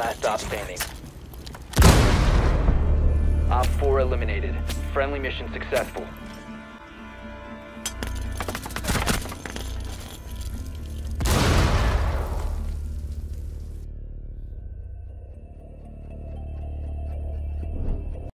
last stop standing. Op 4 eliminated. Friendly mission successful.